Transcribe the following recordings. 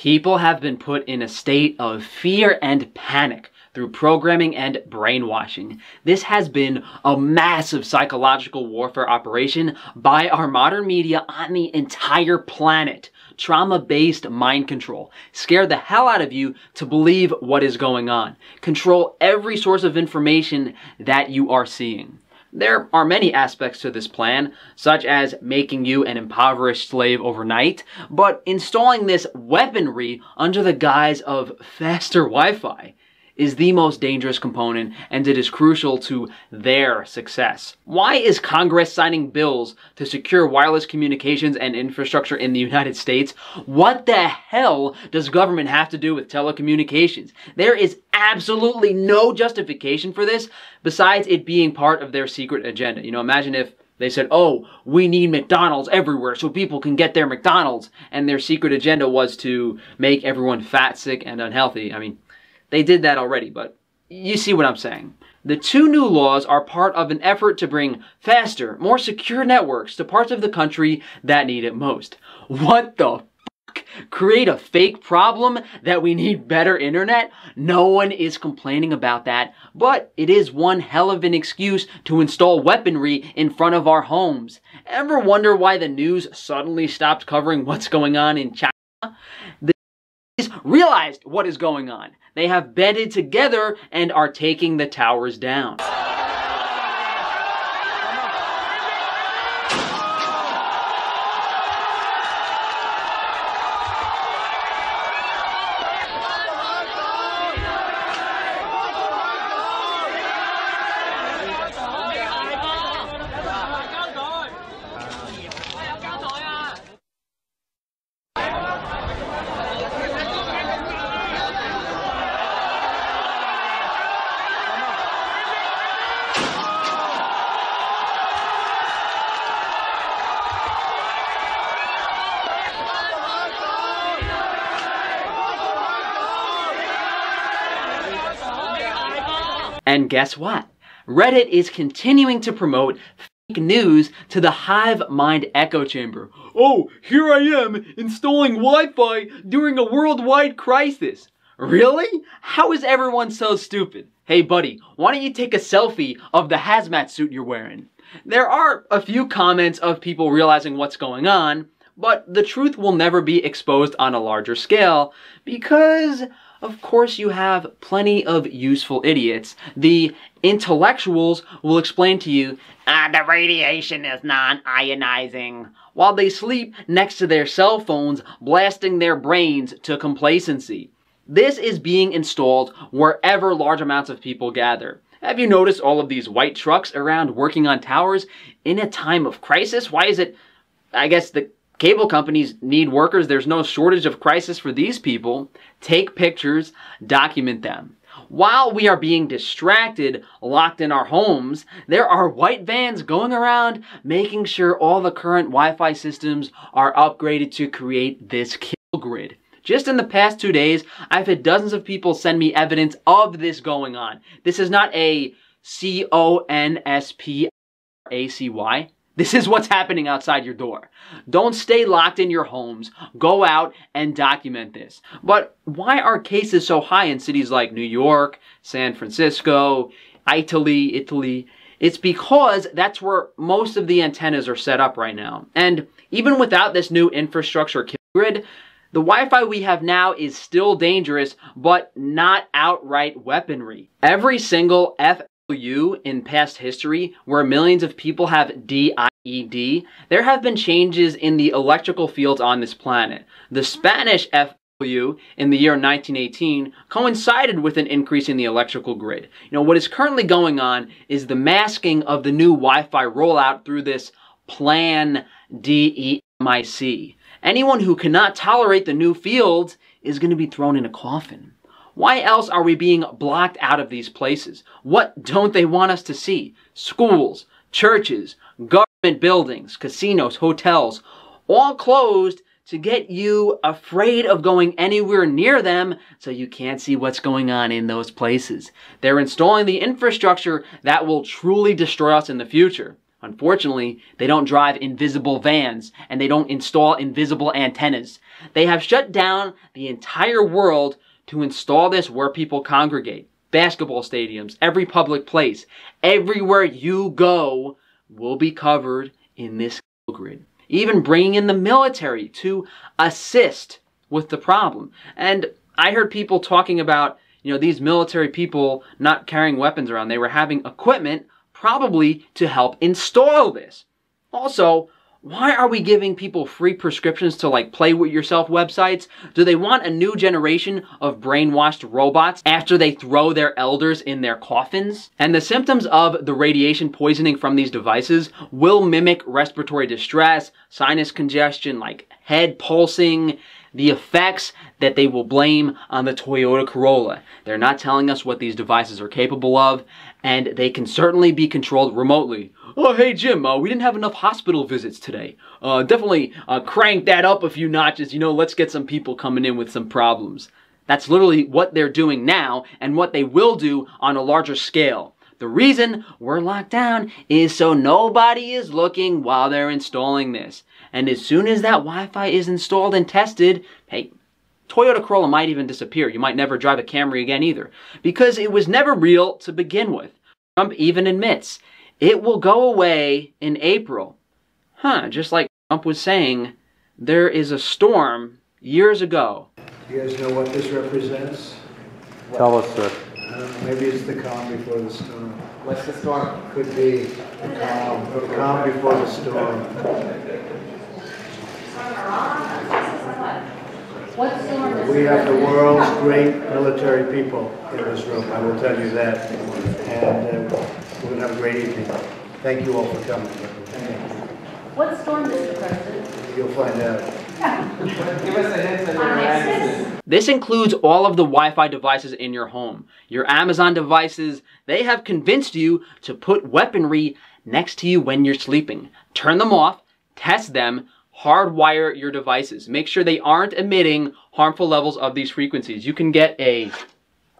People have been put in a state of fear and panic through programming and brainwashing. This has been a massive psychological warfare operation by our modern media on the entire planet. Trauma-based mind control. Scare the hell out of you to believe what is going on. Control every source of information that you are seeing. There are many aspects to this plan, such as making you an impoverished slave overnight, but installing this weaponry under the guise of faster Wi-Fi is the most dangerous component and it is crucial to their success. Why is Congress signing bills to secure wireless communications and infrastructure in the United States? What the hell does government have to do with telecommunications? There is absolutely no justification for this besides it being part of their secret agenda. You know, imagine if they said, oh, we need McDonald's everywhere so people can get their McDonald's. And their secret agenda was to make everyone fat, sick, and unhealthy. I mean, they did that already, but you see what I'm saying. The two new laws are part of an effort to bring faster, more secure networks to parts of the country that need it most. What the fuck? Create a fake problem that we need better internet? No one is complaining about that, but it is one hell of an excuse to install weaponry in front of our homes. Ever wonder why the news suddenly stopped covering what's going on in China? The realized what is going on. They have banded together and are taking the towers down. And guess what? Reddit is continuing to promote fake news to the hive mind echo chamber. Oh, here I am installing Wi-Fi during a worldwide crisis. Really? How is everyone so stupid? Hey buddy, why don't you take a selfie of the hazmat suit you're wearing? There are a few comments of people realizing what's going on, but the truth will never be exposed on a larger scale because of course you have plenty of useful idiots. The intellectuals will explain to you, ah, the radiation is non-ionizing, while they sleep next to their cell phones, blasting their brains to complacency. This is being installed wherever large amounts of people gather. Have you noticed all of these white trucks around working on towers in a time of crisis? Why is it, I guess the Cable companies need workers. There's no shortage of crisis for these people. Take pictures, document them. While we are being distracted, locked in our homes, there are white vans going around making sure all the current Wi-Fi systems are upgraded to create this kill grid. Just in the past two days, I've had dozens of people send me evidence of this going on. This is not a C-O-N-S-P-A-C-Y. This is what's happening outside your door. Don't stay locked in your homes. Go out and document this. But why are cases so high in cities like New York, San Francisco, Italy, Italy? It's because that's where most of the antennas are set up right now. And even without this new infrastructure grid, the Wi-Fi we have now is still dangerous, but not outright weaponry. Every single FLU in past history where millions of people have DIED, there have been changes in the electrical fields on this planet. The Spanish FW in the year 1918 coincided with an increase in the electrical grid. You know, what is currently going on is the masking of the new Wi-Fi rollout through this Plan DEMIC. Anyone who cannot tolerate the new fields is going to be thrown in a coffin. Why else are we being blocked out of these places? What don't they want us to see? Schools, churches, government buildings, casinos, hotels, all closed to get you afraid of going anywhere near them so you can't see what's going on in those places. They're installing the infrastructure that will truly destroy us in the future. Unfortunately, they don't drive invisible vans and they don't install invisible antennas. They have shut down the entire world to install this where people congregate. Basketball stadiums, every public place, everywhere you go will be covered in this grid. Even bringing in the military to assist with the problem. And I heard people talking about, you know, these military people not carrying weapons around. They were having equipment probably to help install this. Also, why are we giving people free prescriptions to like play with yourself websites? Do they want a new generation of brainwashed robots after they throw their elders in their coffins? And the symptoms of the radiation poisoning from these devices will mimic respiratory distress, sinus congestion, like head pulsing, the effects that they will blame on the Toyota Corolla. They're not telling us what these devices are capable of, and they can certainly be controlled remotely. Oh, hey Jim, uh, we didn't have enough hospital visits today. Uh, definitely uh, crank that up a few notches. You know, let's get some people coming in with some problems. That's literally what they're doing now and what they will do on a larger scale. The reason we're locked down is so nobody is looking while they're installing this. And as soon as that Wi-Fi is installed and tested, hey, Toyota Corolla might even disappear. You might never drive a Camry again either. Because it was never real to begin with. Trump even admits it will go away in April. Huh, just like Trump was saying, there is a storm years ago. You guys know what this represents? Tell us, sir. Uh, maybe it's the calm before the storm. What's the storm? Could be the calm, the calm before the storm. What storm is We have the world's great military people in this room, I will tell you that. And uh, we're going to have a great evening. Thank you all for coming. What storm, Mr. President? You'll find out. Give us a hint on your. This includes all of the Wi-Fi devices in your home. Your Amazon devices, they have convinced you to put weaponry next to you when you're sleeping. Turn them off, test them, hardwire your devices. Make sure they aren't emitting harmful levels of these frequencies. You can get a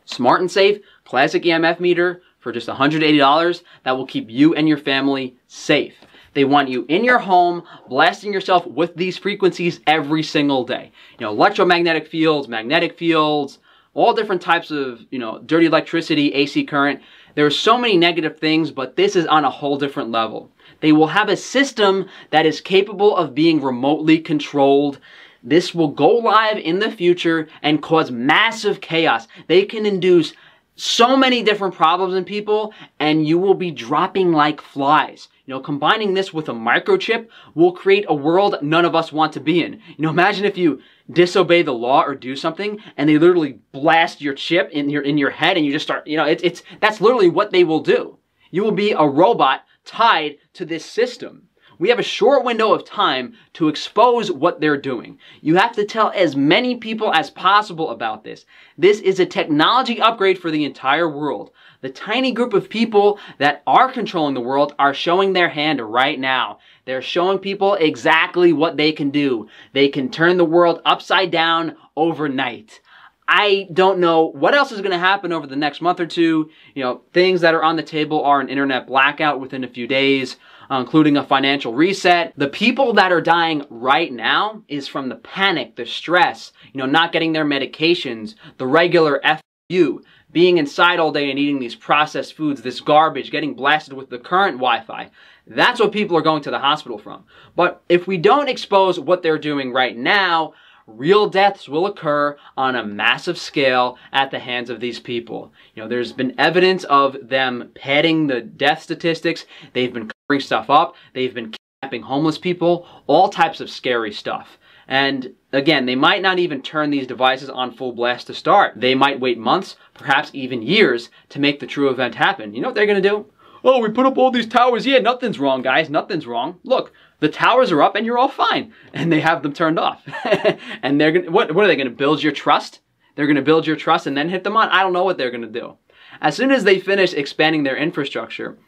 smart and safe classic EMF meter for just $180 that will keep you and your family safe. They want you in your home, blasting yourself with these frequencies every single day. You know, electromagnetic fields, magnetic fields, all different types of, you know, dirty electricity, AC current. There are so many negative things, but this is on a whole different level. They will have a system that is capable of being remotely controlled. This will go live in the future and cause massive chaos. They can induce so many different problems in people and you will be dropping like flies. You know, combining this with a microchip will create a world none of us want to be in. You know, imagine if you disobey the law or do something and they literally blast your chip in your in your head and you just start, you know, it's it's that's literally what they will do. You will be a robot tied to this system. We have a short window of time to expose what they're doing. You have to tell as many people as possible about this. This is a technology upgrade for the entire world. The tiny group of people that are controlling the world are showing their hand right now. They're showing people exactly what they can do. They can turn the world upside down overnight. I don't know what else is going to happen over the next month or two. You know, things that are on the table are an internet blackout within a few days, uh, including a financial reset. The people that are dying right now is from the panic, the stress, you know, not getting their medications, the regular FU, being inside all day and eating these processed foods, this garbage, getting blasted with the current Wi-Fi. That's what people are going to the hospital from. But if we don't expose what they're doing right now, real deaths will occur on a massive scale at the hands of these people. You know, there's been evidence of them padding the death statistics. They've been stuff up. They've been kidnapping homeless people, all types of scary stuff. And again, they might not even turn these devices on full blast to start. They might wait months, perhaps even years, to make the true event happen. You know what they're gonna do? Oh, we put up all these towers. Yeah, nothing's wrong, guys. Nothing's wrong. Look, the towers are up and you're all fine. And they have them turned off. and they're gonna, what, what are they gonna build your trust? They're gonna build your trust and then hit them on? I don't know what they're gonna do. As soon as they finish expanding their infrastructure,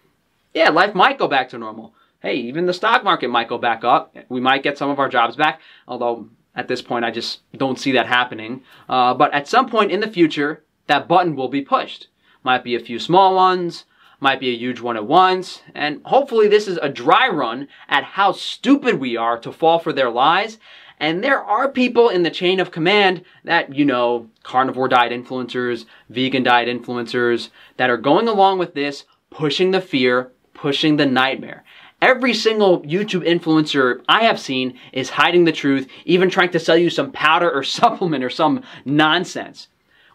yeah, life might go back to normal hey, even the stock market might go back up. We might get some of our jobs back, although at this point I just don't see that happening. Uh, but at some point in the future, that button will be pushed. Might be a few small ones, might be a huge one at once, and hopefully this is a dry run at how stupid we are to fall for their lies. And there are people in the chain of command that, you know, carnivore diet influencers, vegan diet influencers, that are going along with this, pushing the fear, pushing the nightmare. Every single YouTube influencer I have seen is hiding the truth, even trying to sell you some powder or supplement or some nonsense.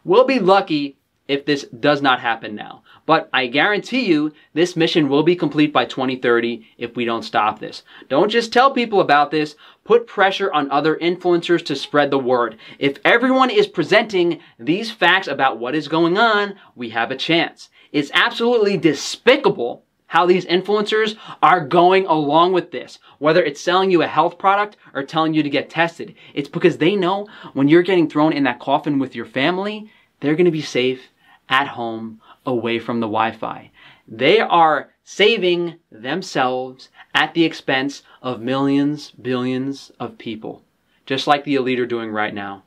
We'll be lucky if this does not happen now. But I guarantee you this mission will be complete by 2030 if we don't stop this. Don't just tell people about this, put pressure on other influencers to spread the word. If everyone is presenting these facts about what is going on, we have a chance. It's absolutely despicable how these influencers are going along with this. Whether it's selling you a health product or telling you to get tested, it's because they know when you're getting thrown in that coffin with your family, they're going to be safe at home away from the Wi Fi. They are saving themselves at the expense of millions, billions of people, just like the elite are doing right now.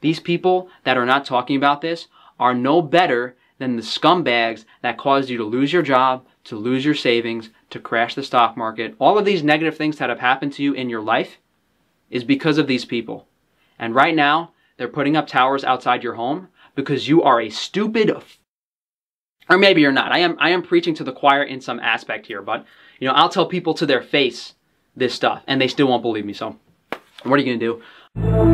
These people that are not talking about this are no better than the scumbags that caused you to lose your job, to lose your savings, to crash the stock market. All of these negative things that have happened to you in your life is because of these people. And right now, they're putting up towers outside your home because you are a stupid or maybe you're not. I am I am preaching to the choir in some aspect here, but you know, I'll tell people to their face this stuff and they still won't believe me. So, what are you going to do?